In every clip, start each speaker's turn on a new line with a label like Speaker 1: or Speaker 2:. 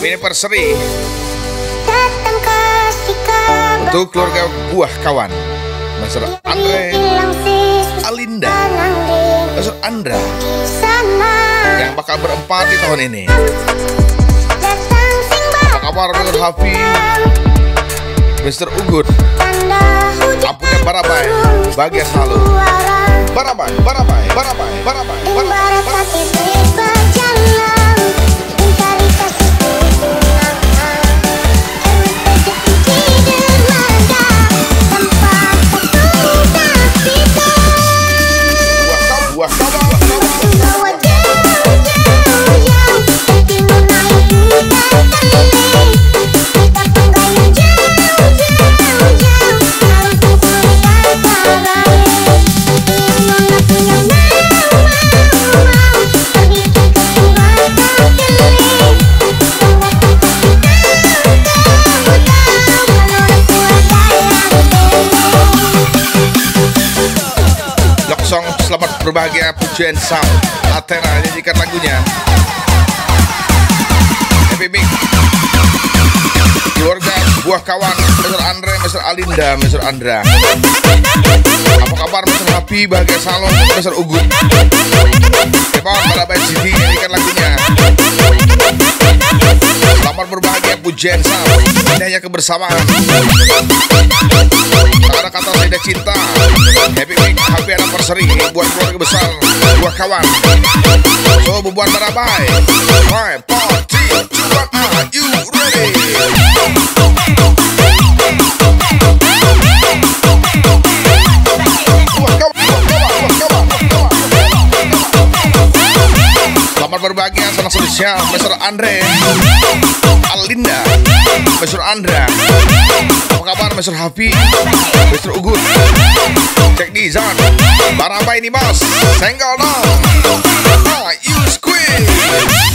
Speaker 1: Anniversary untuk keluarga buah kawan. Master Andre Alinda Master Andra. Yang bakal berempat di tahun ini. Apa kabar Master Hafi Mr. Ugut. Ampun Barabai. Bahagia selalu. Barabai Barabai Barabai Barabai Barabai, Barabai. Buah berbahagia pujian Sam Athena nyanyikan lagunya Happy Mix Keluarga buah kawan Mr. Andre, Mr. Alinda, Mr. Andra Apa kabar Mr. Happy, bahagia selalu Mr. Ugut Kepon, Balabai City nyanyikan lagunya Selamat berbahagia pujian Sam Indahnya kebersamaan. Tak ada kata tidak cinta. Happy week, happy anniversary. Buat keluarga besar, buat kawan. So, buat barabai Five, four, three, two, one, are you ready? Buat kawan, buat spesial Mr. Andre Alinda Mr. Andra Apa kabar Mr. Hafi Mr. Ugut Cek di Zan Barapa ini bos Senggol dong Ah, you squeeze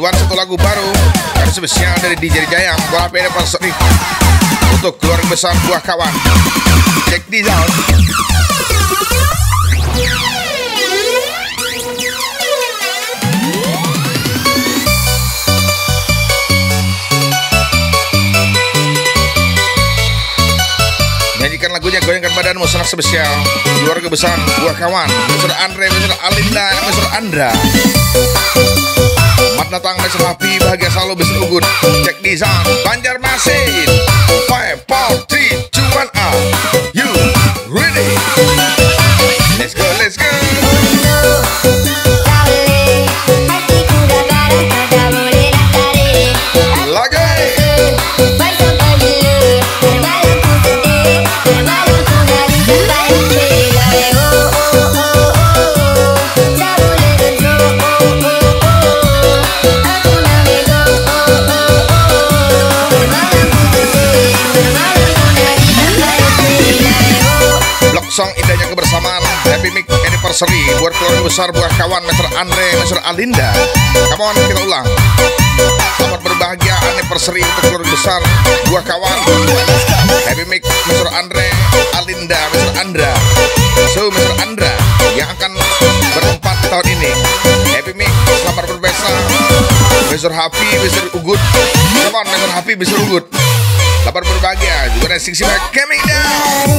Speaker 1: One satu lagu baru Yang spesial dari DJ Jayang Buat apa anniversary Untuk keluarga besar buah kawan Check this out Nyanyikan lagunya goyangkan badanmu sangat spesial Keluarga besar buah kawan Mr. Andre, Mr. Alinda, Mr. Andra Selamat datang Mr. Happy Bahagia selalu Mr. Ugut Cek di Zang Banjarmasin 5, 4, 3, 2, 1 ah. Anniversary Buat keluarga besar buah kawan Mr. Andre, Mr. Alinda Come on kita ulang Selamat berbahagia anniversary untuk keluarga besar buah kawan Happy Mic Mr. Andre, Alinda, Mr. Andra So Mr. Andra yang akan berempat tahun ini Happy Mic selamat berpesta Mr. Happy, Mr. Ugut Come on Mr. Happy, Mr. Ugut Selamat berbahagia juga ada Sixty Back coming down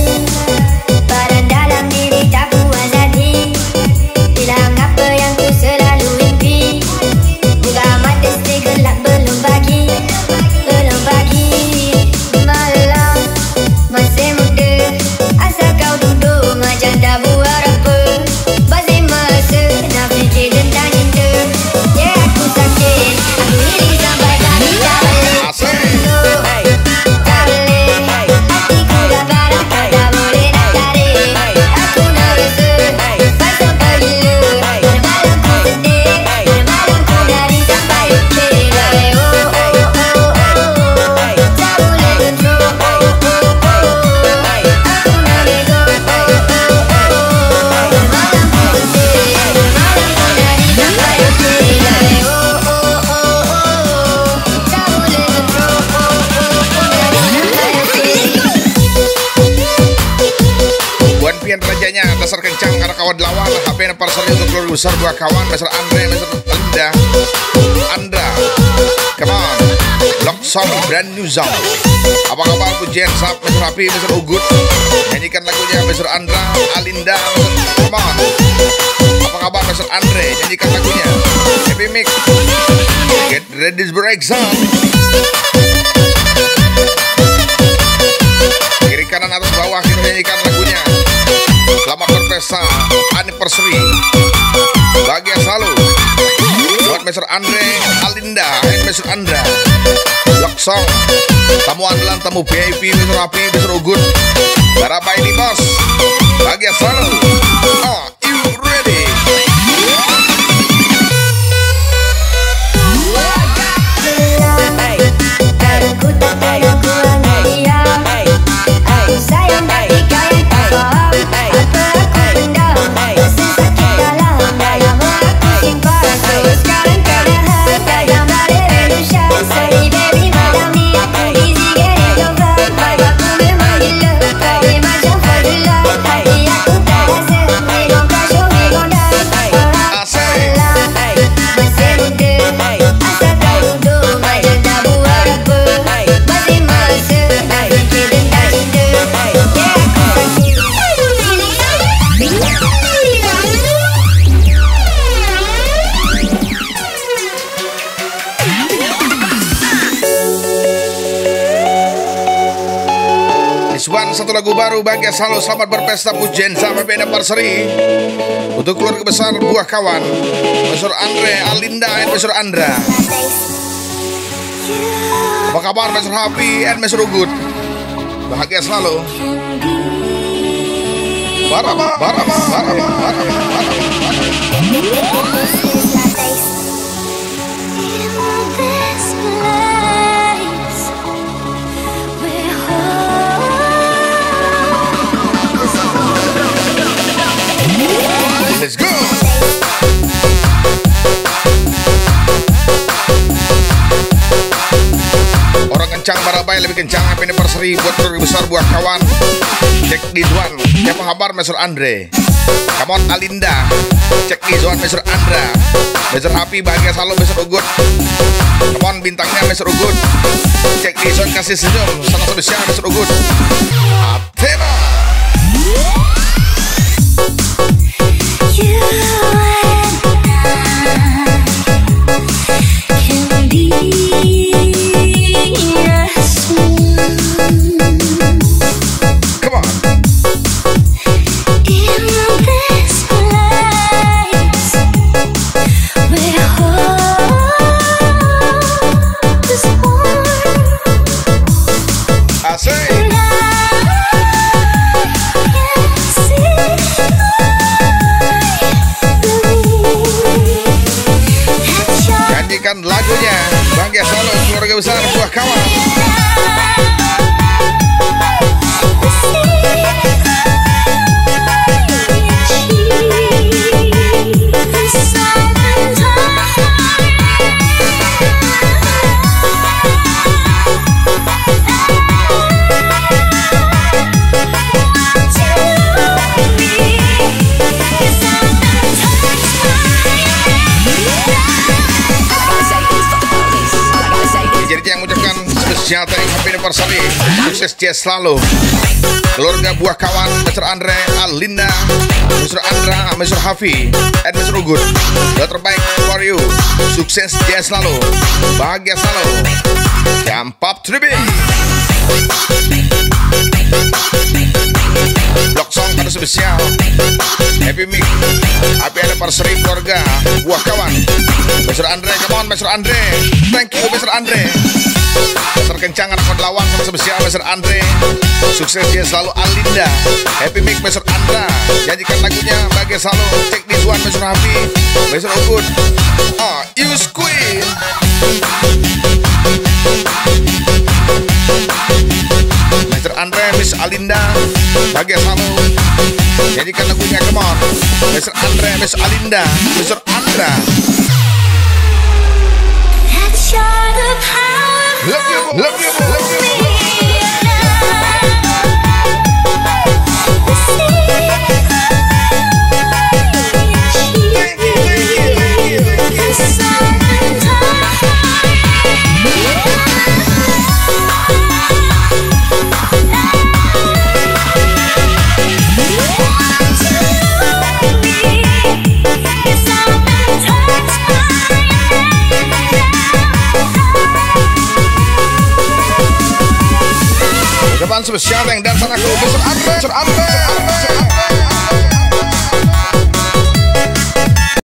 Speaker 1: kawan lawan HP parcel untuk keluarga besar buah kawan Mr. Andre, Mr. Linda Andra Come on Lock song brand new song Apa kabar pujian sap Mr. Happy, Mr. Ugut Nyanyikan lagunya Mr. Andra, Alinda. Come on Apa kabar Mr. Andre Nyanyikan lagunya Happy Mix Get ready to break some Berpesta anniversary Bahagia selalu Buat Mr. Andre, Alinda, and Mr. Andra Lock song Tamu andalan, tamu VIP, Mr. Rapi, Mr. Berapa ini bos? Bahagia selalu satu lagu baru bagi selalu selamat berpesta pujian sama band anniversary Untuk keluarga besar buah kawan Mr. Andre, Alinda, and Mr. Andra Apa kabar Mr. Happy and Mr. Ugut Bahagia selalu Barama, barama, barama, barama, barama. Let's kencang barabai lebih kencang Happy anniversary buat keluarga besar buah kawan Cek di Duan Siapa kabar Mr. Andre Come Alinda Cek di Duan Mr. Andra Mr. Happy bahagia selalu Mr. Ugut Come bintangnya Mr. Ugut Cek di Duan kasih senyum Salam spesial Mr. Ugut Athena Come selalu keluarga tadi happy anniversary Sukses dia selalu Keluarga buah kawan Mr. Andre, Alinda Mr. Andra, Mr. Hafi And Mr. Ugut Yang terbaik for you Sukses dia selalu Bahagia selalu Jump up beat Blok song pada spesial Happy Mix Happy anniversary keluarga Buah kawan Mr. Andre, come on Mr. Andre Thank you Mr. Andre Mr. Kencang anak lawan sama spesial Mr. Andre Sukses dia selalu Alinda Happy Mix Mr. Andra Nyanyikan lagunya bagi selalu Take this one Mr. Happy Mr. Ugut Ah, you squeeze Mr. Andre, Miss Alinda Bahagia selalu Nyanyikan lagunya, come on Mr. Andre, Miss Alinda Mr. Andra Look spesial yang dan aku Mr. Andre Mr. Andre